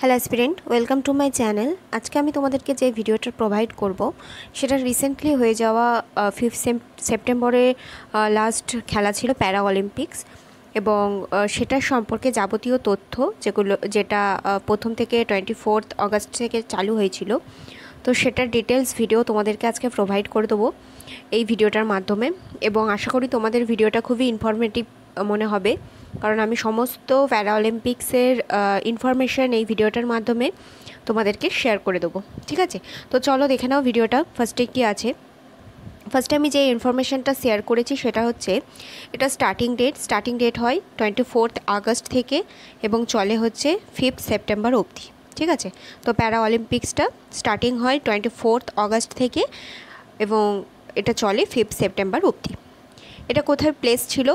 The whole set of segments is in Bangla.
Hello aspirant welcome to my channel আজকে আমি তোমাদেরকে যে ভিডিওটা প্রোভাইড করব, সেটা রিসেন্টলি হয়ে যাওয়া ফিফথ সেপ্টেম্বরে লাস্ট খেলা ছিল প্যারা অলিম্পিক্স এবং সেটার সম্পর্কে যাবতীয় তথ্য যেগুলো, যেটা প্রথম থেকে টোয়েন্টি ফোর্থ অগস্ট থেকে চালু হয়েছিল, তো সেটার ডিটেলস ভিডিও তোমাদেরকে আজকে প্রোভাইড করে দেবো এই ভিডিওটার মাধ্যমে এবং আশা করি তোমাদের ভিডিওটা খুবই ইনফরমেটিভ মনে হবে। কারণ আমি সমস্ত প্যারা অলিম্পিক্সের ইনফরমেশান এই ভিডিওটার মাধ্যমে তোমাদেরকে শেয়ার করে দেবো, ঠিক আছে? তো চলো দেখে নাও ভিডিওটা ফার্স্টে কী আছে? ফার্স্টে আমি যে ইনফরমেশানটা শেয়ার করেছি সেটা হচ্ছে, এটা স্টার্টিং ডেট স্টার্টিং ডেট হয় টোয়েন্টি ফোর্থ আগস্ট থেকে এবং চলে হচ্ছে ফিফথ সেপ্টেম্বর অবধি, ঠিক আছে? তো প্যারা অলিম্পিক্সটা স্টার্টিং হয় টোয়েন্টি ফোর্থ আগস্ট থেকে এবং এটা চলে ফিফথ সেপ্টেম্বর অবধি। এটা কোথায় প্লেস ছিল?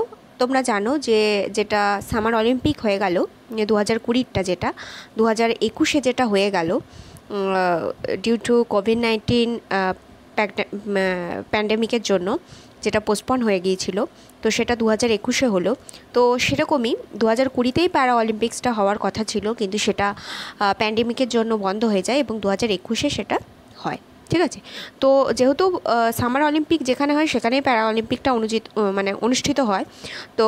তোমরা জানো যে যেটা সামার অলিম্পিক হয়ে গেল দু হাজার কুড়িরটা যেটা দু হাজার একুশে যেটা হয়ে গেল ডিউ টু কোভিড নাইন্টিন প্যান্ডেমিকের জন্য যেটা পোস্টপন হয়ে গিয়েছিল, তো সেটা দু হাজার একুশে হলো। তো সেরকমই দু হাজার কুড়িতেই প্যারা অলিম্পিক্সটা হওয়ার কথা ছিল, কিন্তু সেটা প্যান্ডেমিকের জন্য বন্ধ হয়ে যায় এবং দু হাজার একুশে সেটা হয়। ঠিক আছে? তো যেহেতু সামার অলিম্পিক যেখানে হয়, সেখানেই প্যারা অলিম্পিকটা অনুচিত মানে অনুষ্ঠিত হয়। তো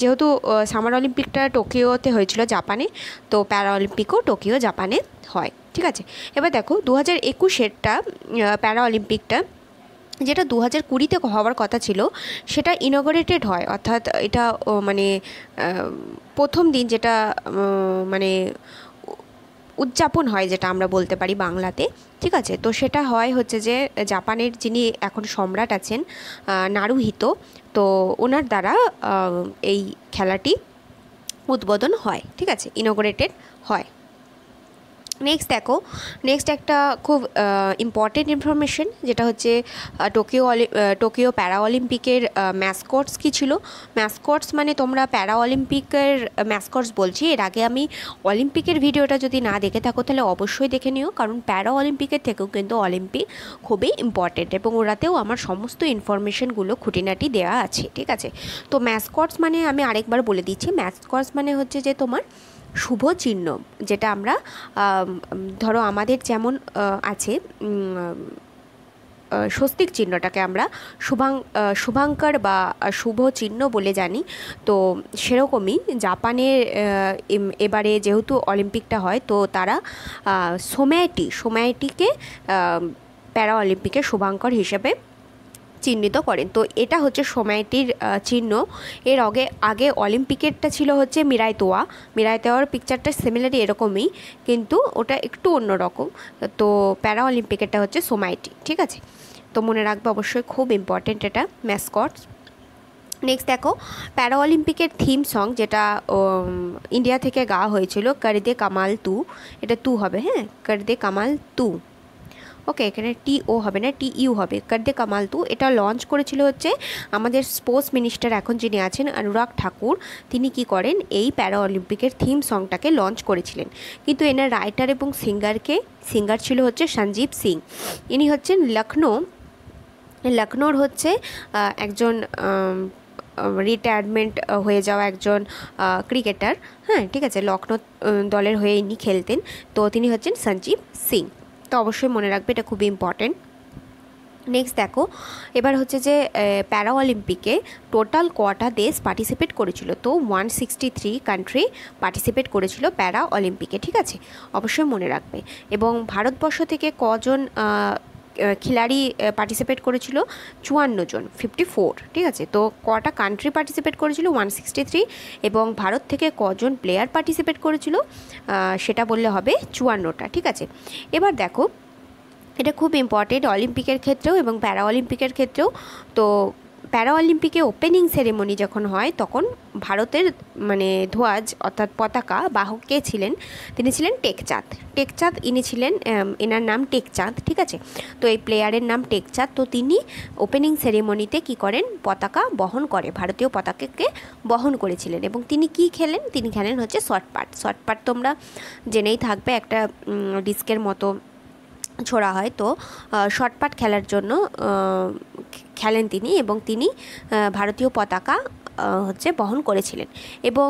যেহেতু সামার অলিম্পিকটা টোকিওতে হয়েছিল জাপানে তো প্যারা অলিম্পিকও টোকিও জাপানে হয়। ঠিক আছে? এবার দেখো দু হাজার একুশেরটা প্যারা অলিম্পিকটা যেটা দু হাজার কুড়িতে হওয়ার কথা ছিল, সেটা ইনগরেটেড হয়। অর্থাৎ এটা মানে প্রথম দিন যেটা মানে উদযাপন হয়, যেটা আমরা বলতে পারি বাংলাতে, ঠিক আছে? তো সেটা হয় হচ্ছে যে, জাপানের যিনি এখন সম্রাট আছেন নারুহিত, তো ওনার দ্বারা এই খেলাটি উদ্বোধন হয়, ঠিক আছে? ইনোগ্রেটেড হয়। নেক্সট দেখো নেক্সট একটা খুব ইম্পর্টেন্ট ইনফরমেশন যেটা হচ্ছে টোকিও টোকিও প্যারা অলিম্পিকের ম্যাসকটস কী ছিল? ম্যাসকটস মানে তোমরা প্যারা অলিম্পিকের ম্যাসকটস বলছি। এর আগে আমি অলিম্পিকের ভিডিওটা যদি না দেখে থাকো, তাহলে অবশ্যই দেখে নিও। কারণ প্যারা অলিম্পিকের থেকেও কিন্তু অলিম্পিক খুবই ইম্পর্টেন্ট এবং ওরাতেও আমার সমস্ত ইনফরমেশনগুলো খুঁটিনাটি দেওয়া আছে, ঠিক আছে? তো ম্যাসকটস মানে আমি আরেকবার বলে দিচ্ছি। ম্যাসকটস মানে হচ্ছে যে তোমার শুভ চিহ্ন, যেটা আমরা ধরো আমাদের যেমন আছে স্বস্তিক চিহ্নটাকে আমরা শুভাং শুভাঙ্কর বা শুভ চিহ্ন বলে জানি। তো সেরকমই জাপানের এবারে যেহেতু অলিম্পিকটা হয়, তো তারা সোম্যাটি সোম্যাটিকে প্যারা অলিম্পিকের শুভাঙ্কর হিসেবে চিহ্নিত করেন। তো এটা হচ্ছে সময়টির চিহ্ন। এর আগে আগে অলিম্পিকেরটা ছিল হচ্ছে মিরাই তোয়া মিরাই তোয়ার পিকচারটা সিমিলারই এরকমই, কিন্তু ওটা একটু অন্যরকম তো প্যারা অলিম্পিকেরটা হচ্ছে সোমাইটি ঠিক আছে? তো মনে রাখবে অবশ্যই খুব ইম্পর্টেন্ট এটা ম্যাসকট নেক্সট দেখো প্যারা অলিম্পিকের থিম সং যেটা ইন্ডিয়া থেকে গাওয়া হয়েছিল করদে কামাল তু এটা তু হবে হ্যাঁ? করদে কামাল তু ওকে এখানে টি ও হবে না টি ইউ হবে। কার্দে কামাল তু এটা লঞ্চ করেছিল হচ্ছে আমাদের স্পোর্টস মিনিস্টার এখন যিনি আছেন অনুরাগ ঠাকুর তিনি কি করেন? এই প্যারা অলিম্পিকের থিম সংটাকে লঞ্চ করেছিলেন। কিন্তু এনার রাইটার এবং সিঙ্গারকে সিঙ্গার ছিল হচ্ছে সঞ্জীব সিং ইনি হচ্ছেন লখনৌ। লখনৌর হচ্ছে একজন রিটায়ারমেন্ট হয়ে যাওয়া একজন ক্রিকেটার হ্যাঁ ঠিক আছে, লখনৌ দলের হয়ে ইনি খেলতেন। তো তিনি হচ্ছেন সঞ্জীব সিং তো অবশ্যই মনে রাখবে, এটা খুবই ইম্পর্টেন্ট নেক্সট দেখো, এবার হচ্ছে যে প্যারা অলিম্পিকে টোটাল কটা দেশ পার্টিসিপেট করেছিল? তো one sixty three country participate করেছিল প্যারা অলিম্পিকে ঠিক আছে? অবশ্যই মনে রাখবে। এবং ভারতবর্ষ থেকে কজন খিলাড়ি পার্টিসিপেট করেছিল চুয়ান্ন জন ফিফটি ফোর ঠিক আছে? তো কটা কান্ট্রি পার্টিসিপেট করেছিল? ওয়ান সিক্সটি থ্রি এবং ভারত থেকে কজন প্লেয়ার পার্টিসিপেট করেছিল? সেটা বললে হবে চুয়ান্নটা, ঠিক আছে? এবার দেখো, এটা খুব ইম্পর্টেন্ট অলিম্পিকের ক্ষেত্রেও এবং প্যারা অলিম্পিকের ক্ষেত্রেও, তো প্যারা অলিম্পিকে ওপেনিং সেরেমনি যখন হয়, তখন ভারতের মানে ধ্বজ, অর্থাৎ পতাকা, বাহক কে ছিলেন? তিনি ছিলেন টেকচাঁদ। টেকচাঁদ, ইনি ছিলেন এনার নাম টেকচাঁদ, ঠিক আছে? তো এই প্লেয়ারের নাম টেকচাঁদ। তো তিনি ওপেনিং সেরেমনিতে কি করেন? পতাকা বহন করে, ভারতীয় পতাকাকে বহন করেছিলেন। এবং তিনি কি খেলেন? তিনি খেলেন হচ্ছে শর্টপাট শর্টপাট তোমরা জেনেই থাকবে, একটা ডিস্কের মতো ছোড়া হয়। তো শর্টপাট খেলার জন্য খেলেন তিনি এবং তিনি ভারতীয় পতাকা হচ্ছে বহন করেছিলেন। এবং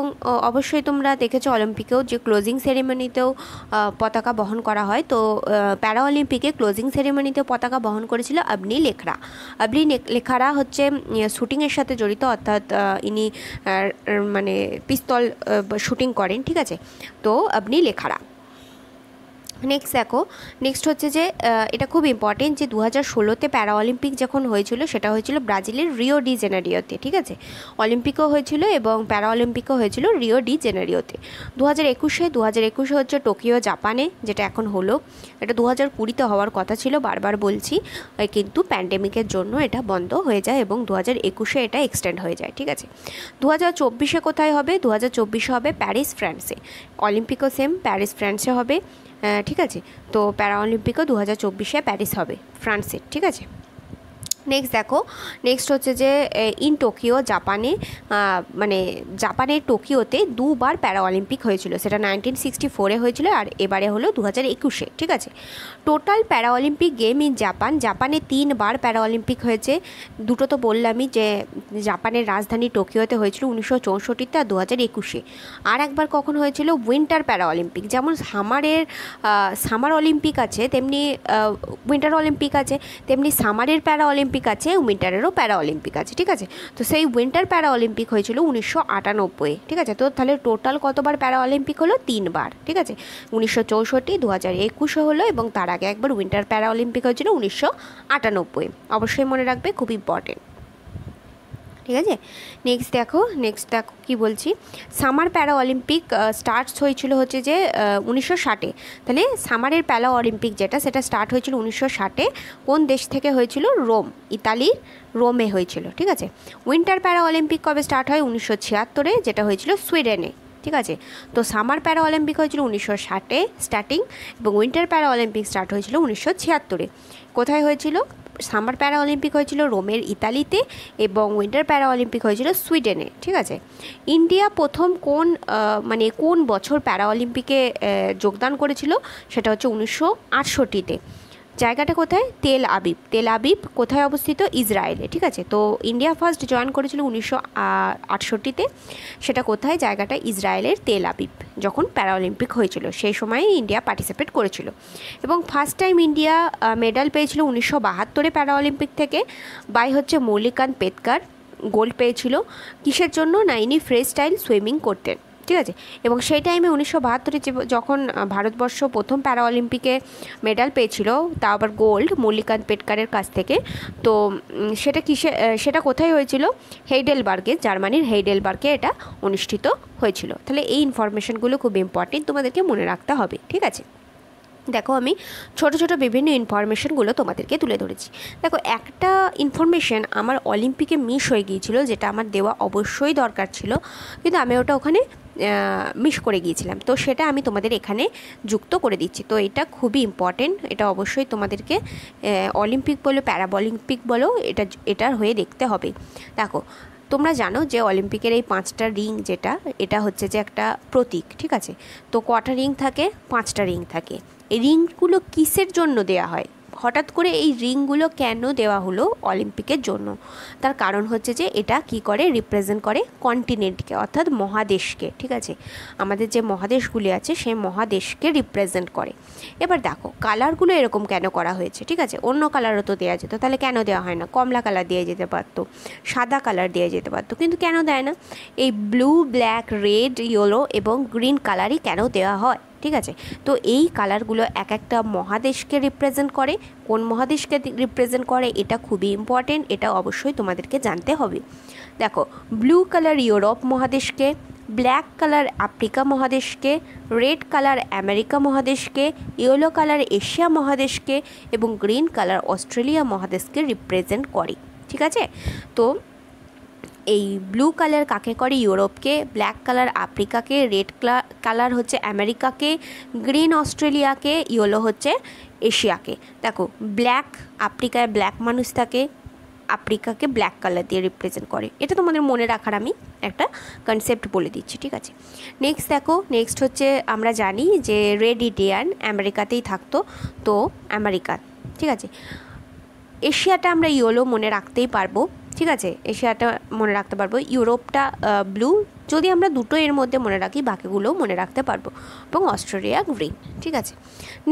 অবশ্যই তোমরা দেখেছ অলিম্পিকেও যে ক্লোজিং সেরেমনিতেও পতাকা বহন করা হয়। তো প্যারা অলিম্পিকে ক্লোজিং সেরেমনিতে পতাকা বহন করেছিল আবনি লেখরা। আবনি লেখারা হচ্ছে শ্যুটিংয়ের সাথে জড়িত, অর্থাৎ ইনি মানে পিস্তল শুটিং করেন, ঠিক আছে? তো আপনি লেখারা। নেক্সট দেখো নেক্সট হচ্ছে যে এটা খুব ইম্পর্টেন্ট যে দু হাজার ষোলোতে প্যারা অলিম্পিক যখন হয়েছিল, সেটা হয়েছিল ব্রাজিলের রিও ডি জেনারিওতে ঠিক আছে? অলিম্পিকও হয়েছিল এবং প্যারা অলিম্পিকও হয়েছিল রিও ডি জেনারিওতে দু হাজার একুশে দু হাজার একুশে হচ্ছে টোকিও জাপানে যেটা এখন হলো। এটা দু হাজার কুড়িতে হওয়ার কথা ছিল, বারবার বলছি কিন্তু প্যান্ডেমিকের জন্য এটা বন্ধ হয়ে যায় এবং দু হাজার একুশে এটা এক্সটেন্ড হয়ে যায়, ঠিক আছে? দু হাজার চব্বিশে কোথায় হবে? দু হাজার চব্বিশে হবে প্যারিস ফ্রান্সে অলিম্পিকও সেম প্যারিস ফ্রান্সে হবে। ঠিক আছে? তো প্যারা অলিম্পিকও দু হাজার চব্বিশে প্যারিস হবে ফ্রান্সের ঠিক আছে? নেক্সট দেখো নেক্সট হচ্ছে যে ইন টোকিও জাপানে মানে জাপানের টোকিওতে দুবার প্যারা অলিম্পিক হয়েছিল। সেটা নাইনটিন সিক্সটি ফোরে হয়েছিল আর এবারে হলো দু হাজার একুশে, ঠিক আছে? টোটাল প্যারা অলিম্পিক গেম ইন জাপান জাপানে তিনবার প্যারা অলিম্পিক হয়েছে। দুটো তো বললামই যে জাপানের রাজধানী টোকিওতে হয়েছিল উনিশশো চৌষট্টিতে আর দু হাজার একুশে। আর একবার কখন হয়েছিল? উইন্টার প্যারা অলিম্পিক যেমন সামারের সামার অলিম্পিক আছে, তেমনি উইন্টার অলিম্পিক আছে, তেমনি সামারের প্যারা অলিম্পিক অলিম্পিক আছে উইন্টারেরও প্যারা অলিম্পিক আছে, ঠিক আছে? তো সেই উইন্টার প্যারা অলিম্পিক হয়েছিল উনিশশো আটানব্বই, ঠিক আছে? তো তাহলে টোটাল কতবার প্যারা অলিম্পিক হলো? তিনবার, ঠিক আছে? উনিশশো চৌষট্টি দু হাজার একুশে হলো এবং তার আগে একবার উইন্টার প্যারা অলিম্পিক হয়েছিল উনিশশো আটানব্বই। অবশ্যই মনে রাখবে, খুব ইম্পর্টেন্ট ঠিক আছে? নেক্সট দেখো নেক্সট দেখো কি বলছি? সামার প্যারা অলিম্পিক স্টার্টস হয়েছিল হচ্ছে যে উনিশশো ষাটে। তাহলে সামারের প্যারা অলিম্পিক যেটা, সেটা স্টার্ট হয়েছিল উনিশশো ষাটে। কোন দেশ থেকে হয়েছিল? রোম, ইতালির রোমে হয়েছিল, ঠিক আছে? উইন্টার প্যারা অলিম্পিক কবে স্টার্ট হয়? উনিশশো ছিয়াত্তরে, যেটা হয়েছিল সুইডেনে, ঠিক আছে? তো সামার প্যারা অলিম্পিক হয়েছিল উনিশশো ষাটে স্টার্টিং এবং উইন্টার প্যারা অলিম্পিক স্টার্ট হয়েছিল উনিশশো ছিয়াত্তরে। কোথায় হয়েছিল? সামার প্যারা অলিম্পিক হয়েছিল রোমের ইতালিতে এবং উইন্টার প্যারা অলিম্পিক হয়েছিল সুইডেনে, ঠিক আছে? ইন্ডিয়া প্রথম কোন মানে কোন বছর প্যারা অলিম্পিকে যোগদান করেছিল? সেটা হচ্ছে উনিশশো আটষট্টিতে। জায়গাটা কোথায়? Tel Aviv. তেল আবিব কোথায় অবস্থিত? ইসরায়েলে, ঠিক আছে? তো ইন্ডিয়া ফার্স্ট জয়েন করেছিল উনিশশো আটষট্টিতে। সেটা কোথায়? জায়গাটা ইসরায়েলের তেল আবিব, যখন প্যারাঅলিম্পিক হয়েছিল। সেই সময়ে ইন্ডিয়া পার্টিসিপেট করেছিল। এবং ফার্স্ট টাইম ইন্ডিয়া মেডাল পেয়েছিল উনিশশো বাহাত্তরে প্যারাঅলিম্পিক থেকে। বাই হচ্ছে মৌলিকান পেতকার গোল্ড পেয়েছিল। কিসের জন্য? না ইনি ফ্রি স্টাইল সুইমিং করতেন ঠিক আছে? এবং সেই টাইমে উনিশশো বাহাত্তরে যখন ভারতবর্ষ প্রথম প্যারা অলিম্পিকে মেডাল পেয়েছিল তা আবার গোল্ড মল্লিকান্ত পেটকারের কাছ থেকে। তো সেটা কিসে সেটা কোথায় হয়েছিল? হেইডেলবার্গে জার্মানির হেইডেলবার্গে এটা অনুষ্ঠিত হয়েছিল। তাহলে এই ইনফরমেশনগুলো খুব ইম্পর্টেন্ট তোমাদেরকে মনে রাখতে হবে, ঠিক আছে? দেখো, আমি ছোট ছোট বিভিন্ন ইনফরমেশনগুলো তোমাদেরকে তুলে ধরেছি। দেখো, একটা ইনফরমেশন আমার অলিম্পিকে মিস হয়ে গিয়েছিল, যেটা আমার দেওয়া অবশ্যই দরকার ছিল। কিন্তু আমি ওটা ওখানে মিস করে গিয়েছিলাম। তো সেটা আমি তোমাদের এখানে যুক্ত করে দিচ্ছি। তো এটা খুবই ইম্পর্টেন্ট এটা অবশ্যই তোমাদেরকে অলিম্পিক বলো প্যারাবলিম্পিক বলো, এটা এটার হয়ে দেখতে হবে। দেখো, তোমরা জানো যে অলিম্পিকের এই পাঁচটা রিং যেটা, এটা হচ্ছে যে একটা প্রতীক, ঠিক আছে? তো কটা রিং থাকে? পাঁচটা রিং থাকে। এই রিংগুলো কিসের জন্য দেয়া হয়? হঠাৎ করে এই রিংগুলো কেন দেওয়া হলো অলিম্পিকের জন্য? তার কারণ হচ্ছে যে এটা কি করে? রিপ্রেজেন্ট করে কন্টিনেন্টকে অর্থাৎ মহাদেশকে, ঠিক আছে? আমাদের যে মহাদেশগুলি আছে, সেই মহাদেশকে রিপ্রেজেন্ট করে। এবার দেখো কালারগুলো এরকম কেন করা হয়েছে, ঠিক আছে? অন্য কালারও তো দেওয়া যেত, তাহলে কেন দেওয়া হয় না? কমলা কালার দিয়ে যেতে পারতো, সাদা কালার দিয়ে যেতে পারতো, কিন্তু কেন দেয় না? এই ব্লু ব্ল্যাক রেড ইয়েলো এবং গ্রিন কালারই কেন দেওয়া হয়? ঠিক আছে? তো এই কালারগুলো এক একটা মহাদেশকে রিপ্রেজেন্ট করে। কোন মহাদেশকে রিপ্রেজেন্ট করে এটা খুবই ইম্পর্টেন্ট এটা অবশ্যই তোমাদেরকে জানতে হবে। দেখো ব্লু কালার ইউরোপ মহাদেশকে ব্ল্যাক কালার আফ্রিকা মহাদেশকে রেড কালার আমেরিকা মহাদেশকে ইয়েলো কালার এশিয়া মহাদেশকে এবং গ্রিন কালার অস্ট্রেলিয়া মহাদেশকে রিপ্রেজেন্ট করে। ঠিক আছে? তো এই ব্লু কালার কাকে করে? ইউরোপকে ব্ল্যাক কালার আফ্রিকাকে রেড কালার হচ্ছে আমেরিকাকে গ্রিন অস্ট্রেলিয়াকে ইয়েলো হচ্ছে এশিয়াকে। দেখো ব্ল্যাক আফ্রিকায় ব্ল্যাক মানুষ থাকে, আফ্রিকাকে ব্ল্যাক কালার দিয়ে রিপ্রেজেন্ট করে। এটা তোমাদের মনে রাখার আমি একটা কনসেপ্ট বলে দিচ্ছি, ঠিক আছে? নেক্সট দেখো নেক্সট হচ্ছে আমরা জানি যে রেড ইডিয়ান আমেরিকাতেই থাকতো, তো আমেরিকা ঠিক আছে? এশিয়াটা আমরা ইয়েলো মনে রাখতেই পারব। ঠিক আছে, এশিয়াটা মনে রাখতে পারব। ইউরোপটা ব্লু যদি আমরা দুটো এর মধ্যে মনে রাখি বাকিগুলোও মনে রাখতে পারব। এবং অস্ট্রেলিয়া গ্রিন ঠিক আছে।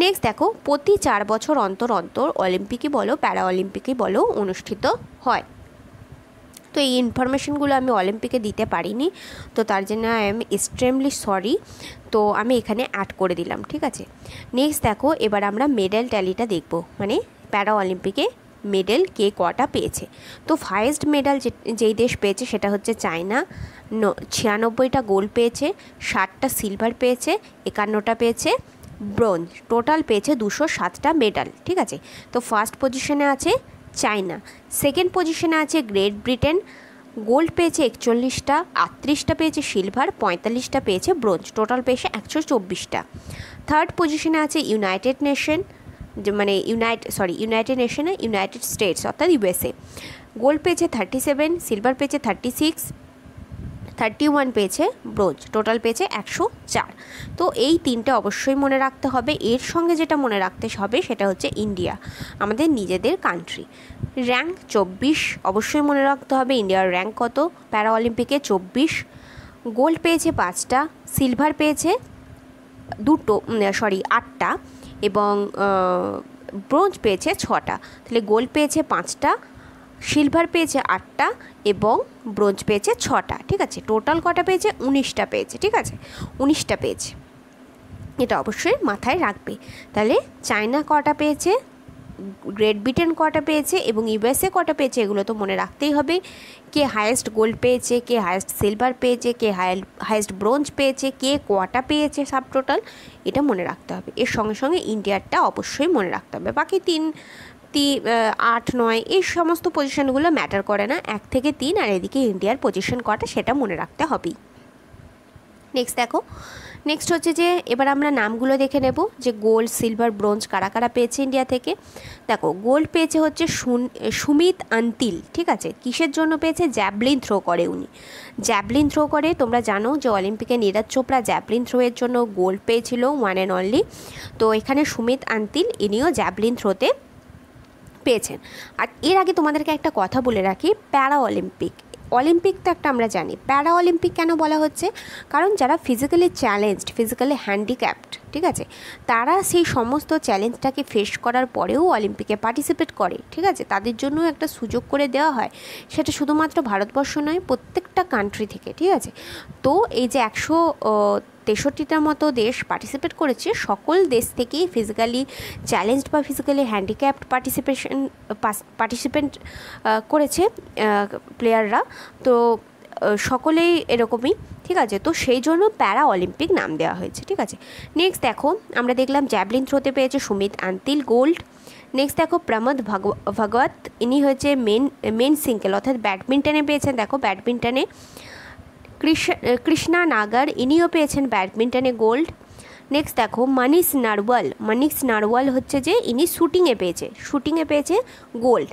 নেক্সট দেখো, প্রতি চার বছর অন্তর অন্তর অলিম্পিকই বলো প্যারা অলিম্পিকই বলো অনুষ্ঠিত হয়। তো এই ইনফরমেশনগুলো আমি অলিম্পিকে দিতে পারিনি, তো তার জন্য আই এম এক্সট্রিমলি সরি। তো আমি এখানে অ্যাড করে দিলাম, ঠিক আছে। নেক্সট দেখো, এবার আমরা মেডেল ট্যালিটা দেখব মানে প্যারা অলিম্পিকে মেডেল কে কটা পেয়েছে? তো ফার্স্ট মেডাল যেই দেশ পেয়েছে সেটা হচ্ছে চায়না। ছিয়ানব্বইটা গোল্ড পেয়েছে, ষাটটা সিলভার পেয়েছে, একান্নটা পেয়েছে ব্রোঞ্জ টোটাল পেয়েছে দুশো সাতটা মেডাল ঠিক আছে? তো ফার্স্ট পজিশনে আছে চায়না। সেকেন্ড পজিশনে আছে গ্রেট ব্রিটেন গোল্ড পেয়েছে একচল্লিশটা, আটত্রিশটা পেয়েছে সিলভার পঁয়তাল্লিশটা পেয়েছে ব্রোঞ্জ টোটাল পেয়েছে একশো চব্বিশটা। থার্ড পজিশনে আছে ইউনাইটেড নেশন মানে ইউনাইট সরি ইউনাইটেড নেশনে ইউনাইটেড স্টেটস অর্থাৎ ইউএসএ গোল্ড পেয়েছে থার্টি সেভেন সিলভার পেয়েছে থার্টি সিক্স থার্টি ওয়ান পেয়েছে ব্রোঞ্জ টোটাল পেয়েছে একশো চার। তো এই তিনটে অবশ্যই মনে রাখতে হবে। এর সঙ্গে যেটা মনে রাখতে হবে সেটা হচ্ছে ইন্ডিয়া আমাদের নিজেদের কান্ট্রি র্যাঙ্ক চব্বিশ, অবশ্যই মনে রাখতে হবে ইন্ডিয়ার র্যাঙ্ক কত? প্যারা অলিম্পিকে চব্বিশ গোল্ড পেয়েছে পাঁচটা সিলভার পেয়েছে দুটো সরি আটটা। এবং ব্রোঞ্জ পেয়েছে ছটা। তাহলে গোল্ড পেয়েছে পাঁচটা, সিলভার পেয়েছে আটটা এবং ব্রোঞ্জ পেয়েছে ছটা, ঠিক আছে? টোটাল কটা পেয়েছে? উনিশটা পেয়েছে, ঠিক আছে? উনিশটা পেয়েছে। এটা অবশ্যই মাথায় রাখবে। তাহলে চায়না কটা পেয়েছে? গ্রেট ব্রিটেন কটা পেয়েছে এবং ইউএসএ কটা পেয়েছে এগুলো তো মনে রাখতেই হবে। কে হায়েস্ট গোল্ড পেয়েছে, কে হায়েস্ট সিলভার পেয়েছে, কে হায়েস্ট ব্রোঞ্জ পেয়েছে, কে কটা পেয়েছে সাব টোটাল এটা মনে রাখতে হবে। এর সঙ্গে সঙ্গে ইন্ডিয়ারটা অবশ্যই মনে রাখতে হবে। বাকি তিন, তি আট, নয়, এই সমস্ত পজিশনগুলো ম্যাটার করে না। এক থেকে তিন আর এদিকে ইন্ডিয়ার পজিশন কটা সেটা মনে রাখতে হবেই। নেক্সট দেখো নেক্সট হচ্ছে যে, এবার আমরা নামগুলো দেখে নেব, যে গোল্ড সিলভার ব্রোঞ্জ কারা কারা পেয়েছে ইন্ডিয়া থেকে। দেখো গোল্ড পেয়েছে হচ্ছে সুমিত আন্তিল, ঠিক আছে? কিসের জন্য পেয়েছে? জ্যাভলিন থ্রো করে উনি। জ্যাভলিন থ্রো করে, তোমরা জানো যে অলিম্পিকে নীরাজ চোপড়া জ্যাভলিন থ্রোয়ের জন্য গোল্ড পেয়েছিল ওয়ান অ্যান্ড অনলি তো এখানে সুমিত আন্তিল, ইনিও জ্যাভলিন থ্রোতে পেয়েছেন। আর এর আগে তোমাদেরকে একটা কথা বলে রাখি প্যারা অলিম্পিক অলিম্পিক তো একটা আমরা জানি। প্যারা অলিম্পিক কেন বলা হচ্ছে? কারণ যারা ফিজিক্যালি চ্যালেঞ্জড ফিজিক্যালি হ্যান্ডিক্যাপড ঠিক আছে, তারা সেই সমস্ত চ্যালেঞ্জটাকে ফেস করার পরেও অলিম্পিকে পার্টিসিপেট করে, ঠিক আছে? তাদের জন্য একটা সুযোগ করে দেওয়া হয়। সেটা শুধুমাত্র ভারতবর্ষ নয়, প্রত্যেকটা কান্ট্রি থেকে, ঠিক আছে? তো এই যে একশো তেষট্টিটার মতো দেশ পার্টিসিপেট করেছে। সকল দেশ থেকেই ফিজিক্যালি চ্যালেঞ্জড বা ফিজিক্যালি হ্যান্ডিক্যাপড পার্টিসিপেশন পার্টিসিপেন্ট করেছে প্লেয়াররা তো সকলেই এরকমই, ঠিক আছে? তো সেই জন্য প্যারা অলিম্পিক নাম দেওয়া হয়েছে, ঠিক আছে? নেক্সট দেখো, আমরা দেখলাম জ্যাভলিন থ্রোতে পেয়েছে সুমিত আন্তিল গোল্ড নেক্সট দেখো, প্রমোদ ভগবত। ইনি হয়েছে মেন মেন সিঙ্কেল অর্থাৎ ব্যাডমিন্টনে পেয়েছেন। দেখো, ব্যাডমিন্টনে কৃষ্ণা নাগার, ইনিও পেয়েছেন ব্যাডমিন্টনে গোল্ড। নেক্সট দেখো, মানিস নারওয়াল। মানিস নারওয়াল হচ্ছে যে, ইনি শ্যুটিংয়ে পেয়েছে। শ্যুটিংয়ে পেয়েছে গোল্ড।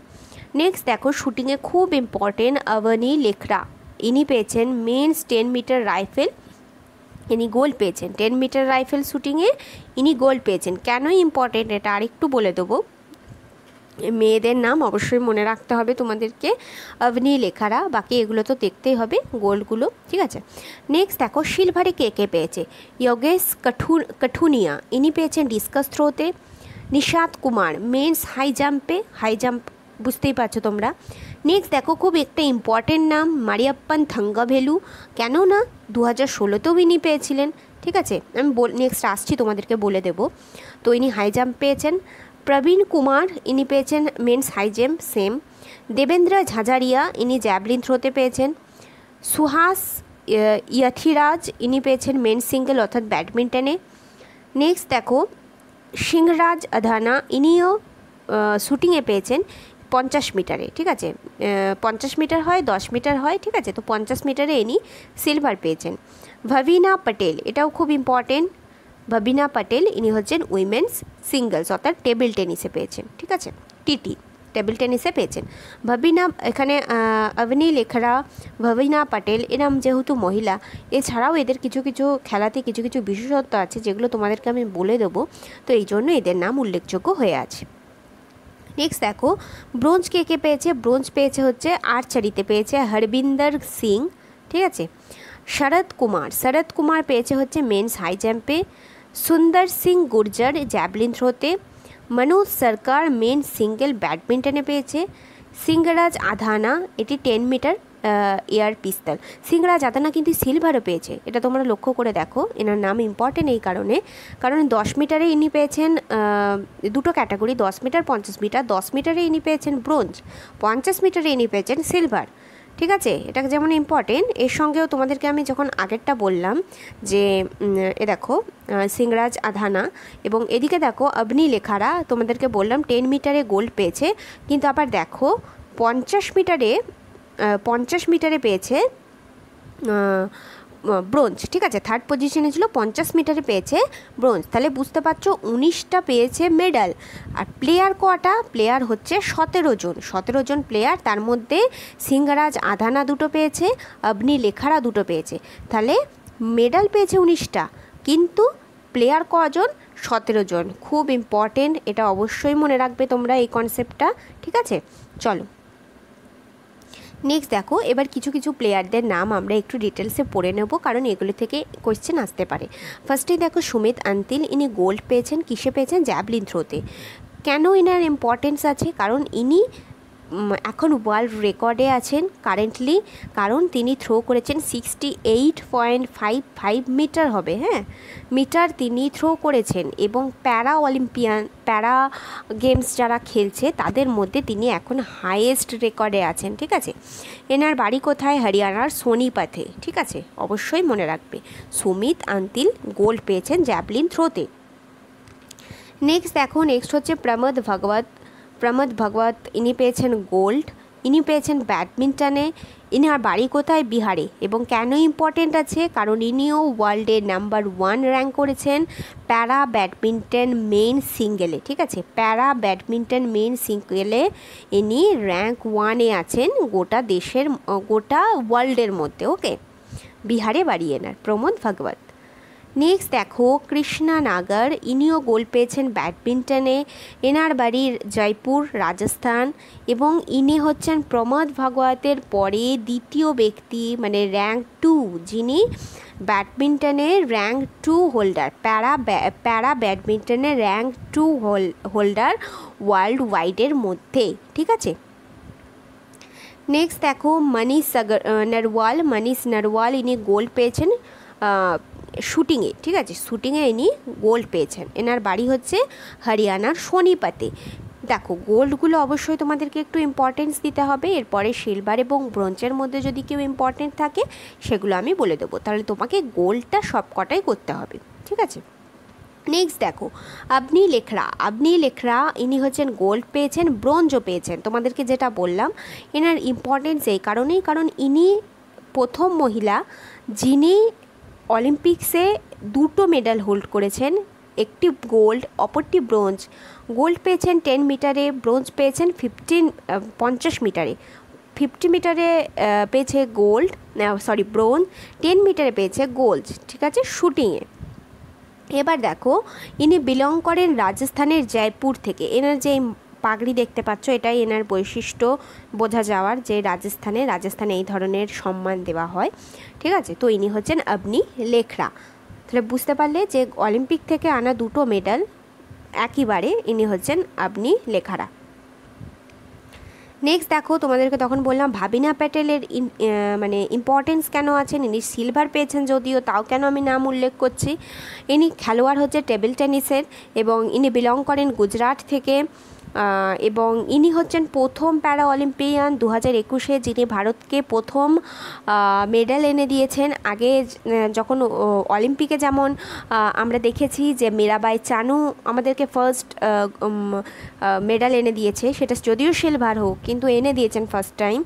নেক্সট দেখো শ্যুটিংয়ে খুব ইম্পর্টেন্ট অবনী লেখরা। ইনি পেয়েছেন মেন্স টেন মিটার রাইফেল। ইনি গোল্ড পেয়েছেন। টেন মিটার রাইফেল শ্যুটিংয়ে ইনি গোল্ড পেয়েছেন। কেন ইম্পর্টেন্ট এটা? আরেকটু বলে দেবো। মেয়েদের নাম অবশ্যই মনে রাখতে হবে তোমাদেরকে। অবনি লেখারা বাকি এগুলো তো দেখতেই হবে, গোলগুলো, ঠিক আছে? নেক্সট দেখো, সিলভারে কে কে পেয়েছে? যোগেশ কঠু, কঠুনিয়া, ইনি পেয়েছেন ডিসকাস থ্রোতে। নিশাদ কুমার, মেন্স হাই জাম্পে, হাই জাম্প বুঝতেই পারছ তোমরা। নেক্সট দেখো, খুব একটা ইম্পর্টেন্ট নাম, মারিয়াপ্পান থাঙ্গাভেলু। কেন না? দু হাজার ষোলোতেও ইনি পেয়েছিলেন, ঠিক আছে? আমি নেক্সট আসছি তোমাদেরকে বলে দেবো। তো ইনি হাই জাম্প পেয়েছেন। প্রবীণ কুমার, ইনি পেয়েছেন men's high jump same. Devendra Jhajharia, ইনি জ্যাভলিন থ্রোতে পেয়েছেন। সুহাস ইয়াথিরাজ, ইনি পেয়েছেন মেন সিঙ্গেল, অর্থাৎ ব্যাডমিন্টনে। নেক্সট দেখো, সিংহরাজ আধানা, ইনিও শ্যুটিংয়ে পেয়েছেন পঞ্চাশ মিটারে, ঠিক আছে? পঞ্চাশ মিটার হয়, দশ মিটার হয়, ঠিক আছে? তো পঞ্চাশ মিটারে ইনি সিলভার পেয়েছেন। ভবিনা পটেল, এটাও খুব ইম্পর্টেন্ট ভবিনা পটেল, ইনি হচ্ছেন উইমেন্স সিঙ্গলস, অর্থাৎ টেবিল টেনিসে পেয়েছেন, ঠিক আছে? টিটি, টেবিল টেনিসে পেয়েছেন। ভবিনা, এখানে অবনী লেখরা ভবিনা পটেল এরম যেহেতু মহিলা, এছাড়াও এদের কিছু কিছু খেলাতে কিছু কিছু বিশেষত্ব আছে, যেগুলো তোমাদেরকে আমি বলে দেবো, তো এই জন্য এদের নাম উল্লেখযোগ্য হয়ে আছে। নেক্সট দেখো, ব্রোঞ্জ কে কে পেয়েছে? ব্রোঞ্জ পেয়েছে হচ্ছে আর্চারিতে পেয়েছে হরবিন্দর সিং, ঠিক আছে? শরৎ কুমার শরৎ কুমার পেয়েছে হচ্ছে মেন্স হাই জাম্পে সুন্দর সিং গুর্জার জ্যাভলিন থ্রোতে মনোজ সরকার মেন সিঙ্গেল ব্যাডমিন্টনে পেয়েছে সিংহরাজ আধানা এটি ten metre air pistol Singhraj Adhana কিন্তু সিলভারও পেয়েছে এটা তোমরা লক্ষ্য করে দেখো এনার নাম ইম্পর্টেন্ট এই কারণে কারণ দশ মিটারে ইনি পেয়েছেন দুটো ক্যাটাগরি দশ মিটার পঞ্চাশ মিটার দশ মিটারে ইনি পেয়েছেন ব্রোঞ্জ পঞ্চাশ মিটারে ইনি পেয়েছেন সিলভার ঠিক আছে? এটা যেমন ইম্পর্টেন্ট এর সঙ্গেও তোমাদেরকে আমি যখন আগেরটা বললাম যে এ দেখো সিংরাজ, আধানা এবং এদিকে দেখো, অবনি লেখারা তোমাদেরকে বললাম টেন মিটারে গোল্ড পেয়েছে। কিন্তু আবার দেখো, পঞ্চাশ মিটারে পঞ্চাশ মিটারে পেয়েছে ব্রোঞ্জ, ঠিক আছে? থার্ড পজিশনে ছিল পঞ্চাশ মিটারে পেয়েছে ব্রোঞ্জ। তাহলে বুঝতে পারছ, উনিশটা পেয়েছে মেডাল আর প্লেয়ার কটা? প্লেয়ার হচ্ছে সতেরো জন। সতেরো জন প্লেয়ার তার মধ্যে সিংহরাজ আধানা দুটো পেয়েছে অবনি লেখারা দুটো পেয়েছে। তাহলে মেডাল পেয়েছে উনিশটা, কিন্তু প্লেয়ার কজন? সতেরো জন। খুব ইম্পর্টেন্ট এটা অবশ্যই মনে রাখবে তোমরা এই কনসেপ্টটা ঠিক আছে? চলো। নেক্সট দেখো, এবার কিছু কিছু প্লেয়ারদের নাম আমরা একটু ডিটেলসে পড়ে নেব, কারণ এগুলো থেকে কোয়েশ্চেন আসতে পারে। ফার্স্টে দেখো, সুমিত আন্তিল, ইনি গোল্ড পেয়েছেন, কিসে পেয়েছেন? জ্যাভলিন থ্রোতে কেন ইনার ইম্পর্টেন্স আছে? কারণ ইনি এখন ওয়ার্ল্ড রেকর্ডে আছেন কারেন্টলি কারণ তিনি থ্রো করেছেন sixty eight point five five metre হবে হ্যাঁ? মিটার তিনি থ্রো করেছেন এবং প্যারা অলিম্পিয়ান প্যারা গেমস যারা খেলছে, তাদের মধ্যে তিনি এখন হাইয়েস্ট রেকর্ডে আছেন, ঠিক আছে? এনার বাড়ি কোথায়? হরিয়ানার সোনিপাথে, ঠিক আছে? অবশ্যই মনে রাখবে। সুমিত আন্তিল গোল্ড পেয়েছেন জ্যাভলিন থ্রোতে নেক্সট দেখো নেক্সট হচ্ছে প্রমোদ ভগবত। প্রমোদ ভগবত, ইনি পেয়েছেন গোল্ড, ইনি পেয়েছেন ব্যাডমিন্টনে ইনার বাড়ি কোথায়? বিহারে। এবং কেন ইম্পর্টেন্ট আছে? কারণ ইনিও ওয়ার্ল্ডের নাম্বার ওয়ান র্যাঙ্ক করেছেন প্যারা ব্যাডমিন্টন মেন সিঙ্গেলে ঠিক আছে? প্যারা ব্যাডমিন্টন মেন সিঙ্গেলে ইনি র্যাঙ্ক ওয়ানে আছেন গোটা দেশের, গোটা ওয়ার্ল্ডের মধ্যে ওকে বিহারে বাড়ি এনার। প্রমোদ ভগবত। নেক্সট দেখো, কৃষ্ণা নাগার, ইনিও গোল পেয়েছেন ব্যাডমিন্টনে। এনার বাড়ির জয়পুর, রাজস্থান এবং ইনি হচ্ছেন প্রমোদ ভাগবতের পরে দ্বিতীয় ব্যক্তি মানে র্যাঙ্ক টু যিনি ব্যাডমিন্টনে rank two holder para para ব্যাডমিন্টনে rank two hole holder world ওয়াইডের মধ্যে, ঠিক আছে? নেক্সট দেখো মনীষ সাগর নারওয়াল মনীষ নারওয়াল, ইনি গোল্ড পেয়েছেন শুটিংয়ে, ঠিক আছে? শুটিংয়ে ইনি গোল্ড পেয়েছেন। এনার বাড়ি হচ্ছে হরিয়ানার সোনিপাতে। দেখো, গোল্ডগুলো অবশ্যই তোমাদেরকে একটু ইম্পর্টেন্স দিতে হবে। এরপরে সিলভার এবং ব্রোঞ্জের মধ্যে যদি কেউ ইম্পর্টেন্ট থাকে, সেগুলো আমি বলে দেবো। তাহলে তোমাকে গোল্ডটা সব কটাই করতে হবে, ঠিক আছে? নেক্সট দেখো আপনি লেখরা। আপনি লেখরা, ইনি হচ্ছেন গোল্ড পেয়েছেন ব্রোঞ্জও পেয়েছেন। তোমাদেরকে যেটা বললাম, এনার ইম্পর্টেন্স এই কারণেই, কারণ ইনি প্রথম মহিলা যিনি অলিম্পিক্সে দুটো মেডেল হোল্ড করেছেন, একটি গোল্ড, অপরটি ব্রোঞ্জ। গোল্ড পেয়েছেন টেন মিটারে, ব্রোঞ্জ পেয়েছেন ফিফটিন পঞ্চাশ মিটারে। ফিফটি মিটারে পেয়েছে গোল্ড সরি, ব্রোঞ্জ, টেন মিটারে পেয়েছে গোল্ড, ঠিক আছে, শুটিংয়ে। এবার দেখো, ইনি বিলং করেন রাজস্থানের জয়পুর থেকে। এনার যে পাগড়ি দেখতে পাচ্ছ, এটাই এনার বৈশিষ্ট্য বোঝা যাওয়ার যে রাজস্থানে রাজস্থানে এই ধরনের সম্মান দেওয়া হয়। ঠিক আছে? তো ইনি হচ্ছেন আপনি লেখরা তাহলে বুঝতে পারলে যে অলিম্পিক থেকে আনা দুটো মেডাল একইবারে ইনি হচ্ছেন আপনি লেখারা নেক্সট দেখো, তোমাদেরকে তখন বললাম, ভাবিনা প্যাটেলের মানে ইম্পর্টেন্স কেন আছেন ইনি সিলভার পেয়েছেন যদিও, তাও কেন আমি নাম উল্লেখ করছি? ইনি খেলোয়াড় হচ্ছে টেবিল টেনিসের এবং ইনি বিলং করেন গুজরাট থেকে। এবং ইনি হচ্ছেন প্রথম প্যারা অলিম্পিয়ান দু হাজার একুশে, যিনি ভারতকে প্রথম মেডেল এনে দিয়েছেন। আগে যখন অলিম্পিকে যেমন আমরা দেখেছি যে মীরাবাই চানু আমাদেরকে ফার্স্ট মেডেল এনে দিয়েছে। সেটা যদিও সিলভার হোক, কিন্তু এনে দিয়েছেন ফার্স্ট টাইম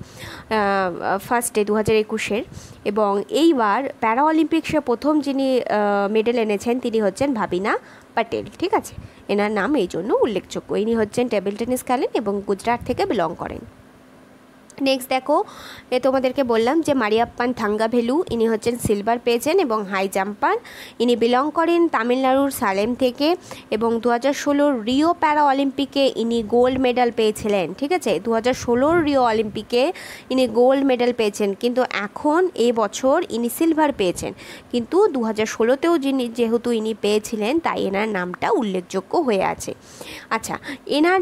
ফার্স্টে দু হাজার একুশের এবং এইবার প্যারা অলিম্পিক্সে প্রথম যিনি মেডেল এনেছেন, তিনি হচ্ছেন ভাবিনা প্যাটেল ঠিক আছে? এনার নাম এই জন্য উল্লেখযোগ্য। ইনি হচ্ছেন টেবিল টেনিস খেলেন এবং গুজরাট থেকে বিলং করেন। নেক্সট দেখো, এ তোমাদেরকে বললাম যে মারিয়াপ্পান থাঙ্গা থাঙ্গাভেলু, ইনি হচ্ছেন সিলভার পেয়েছেন এবং হাই জাম্পার ইনি বিলং করেন তামিলনাড়ুর সালেম থেকে এবং দু হাজার ষোলোর রিও প্যারা অলিম্পিকে ইনি গোল্ড মেডাল পেয়েছিলেন, ঠিক আছে? দু হাজার ষোলোর রিও অলিম্পিকে ইনি গোল্ড মেডেল পেয়েছেন, কিন্তু এখন এ বছর ইনি সিলভার পেয়েছেন। কিন্তু দু হাজার ষোলোতেও যিনি যেহেতু ইনি পেয়েছিলেন, তাই এনার নামটা উল্লেখযোগ্য হয়ে আছে। আচ্ছা এনার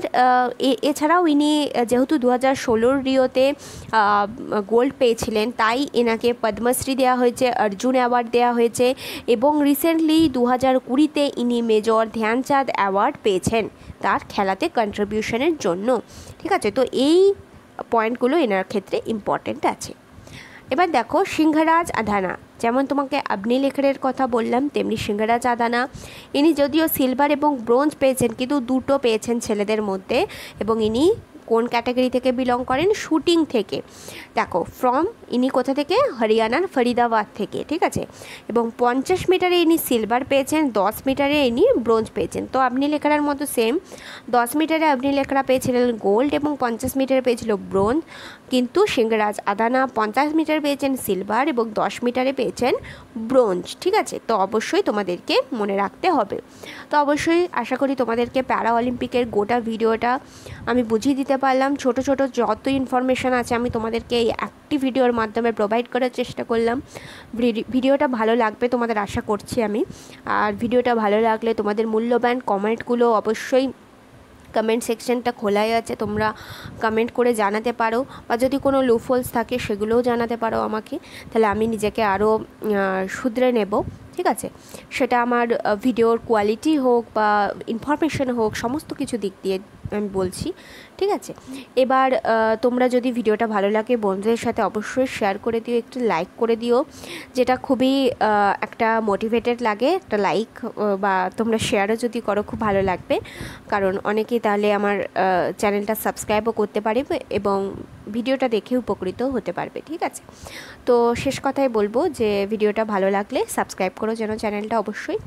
এছাড়াও ইনি যেহেতু দু হাজার ষোলোর রিওতে গোল্ড পেয়েছিলেন, তাই এনাকে পদ্মশ্রী দেওয়া হয়েছে, অর্জুন অ্যাওয়ার্ড দেওয়া হয়েছে এবং রিসেন্টলি দু হাজার কুড়িতে ইনি মেজর ধ্যানচাঁদ অ্যাওয়ার্ড পেয়েছেন তার খেলাতে কন্ট্রিবিউশনের জন্য। ঠিক আছে, তো এই পয়েন্টগুলো এনার ক্ষেত্রে ইম্পর্টেন্ট আছে। এবার দেখো, সিংহরাজ আধানা যেমন তোমাকে আবনি লেখরের কথা বললাম, তেমনি সিংহরাজ আদানা। ইনি যদিও সিলভার এবং ব্রোঞ্জ পেয়েছেন, কিন্তু দুটো পেয়েছেন ছেলেদের মধ্যে এবং ইনি কোন ক্যাটাগরি থেকে বিলং করেন? শুটিং থেকে। দেখো ফ্রম ইনি কোথা থেকে? হরিয়ানার ফরিদাবাদ থেকে, ঠিক আছে? এবং পঞ্চাশ মিটারে ইনি সিলভার পেয়েছেন, দশ মিটারে ইনি ব্রোঞ্জ পেয়েছেন। তো আপনি লেখার মতো সেম দশ মিটারে আপনি লেখরা পেয়েছিলেন গোল্ড এবং পঞ্চাশ মিটারে পেয়েছিল ব্রোঞ্জ কিন্তু সিংহরাজ আদানা পঞ্চাশ মিটার পেয়েছেন সিলভার এবং দশ মিটারে পেয়েছেন ব্রোঞ্জ ঠিক আছে? তো অবশ্যই তোমাদেরকে মনে রাখতে হবে। তো অবশ্যই আশা করি তোমাদেরকে প্যারা অলিম্পিকের গোটা ভিডিওটা আমি বুঝিয়ে দিতে পারলাম। ছোট ছোট যত ইনফরমেশান আছে আমি তোমাদেরকে এই একটি ভিডিওর মাধ্যমে প্রোভাইড করার চেষ্টা করলাম। ভিডিওটা ভালো লাগবে তোমাদের আশা করছি আমি। আর ভিডিওটা ভালো লাগলে তোমাদের মূল্যবান কমেন্টগুলো অবশ্যই কমেন্ট সেকশনটা খোলাই আছে। তোমরা কমেন্ট করে জানাতে পারো বা যদি কোনো লুফলস থাকে সেগুলোও জানাতে পারো আমাকে। তাহলে আমি নিজেকে আরও শুধরে নেব, ঠিক আছে? সেটা আমার ভিডিওর কোয়ালিটি হোক বা ইনফরমেশন হোক, সমস্ত কিছু দিক দিয়ে আমি বলছি, ঠিক আছে? এবার তোমরা যদি ভিডিওটা ভালো লাগে, বন্ধুদের সাথে অবশ্যই শেয়ার করে দিও, একটু লাইক করে দিও, যেটা খুবই একটা মোটিভেটেড লাগে, একটা লাইক বা তোমরা শেয়ারও যদি করো, খুব ভালো লাগবে। কারণ অনেকেই তাহলে আমার চ্যানেলটা সাবস্ক্রাইবও করতে পারবে এবং ভিডিওটা দেখে উপকৃত হতে পারবে, ঠিক আছে? তো শেষ কথাই বলব যে ভিডিওটা ভালো লাগলে সাবস্ক্রাইব করো যেন চ্যানেলটা অবশ্যই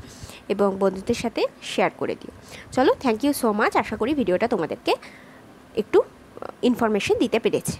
এবং বন্ধুদের সাথে শেয়ার করে দিও। চলো থ্যাংক ইউ সো মাচ আশা করি ভিডিওটা তোমাদেরকে একটু ইনফরমেশন দিতে পেরেছি।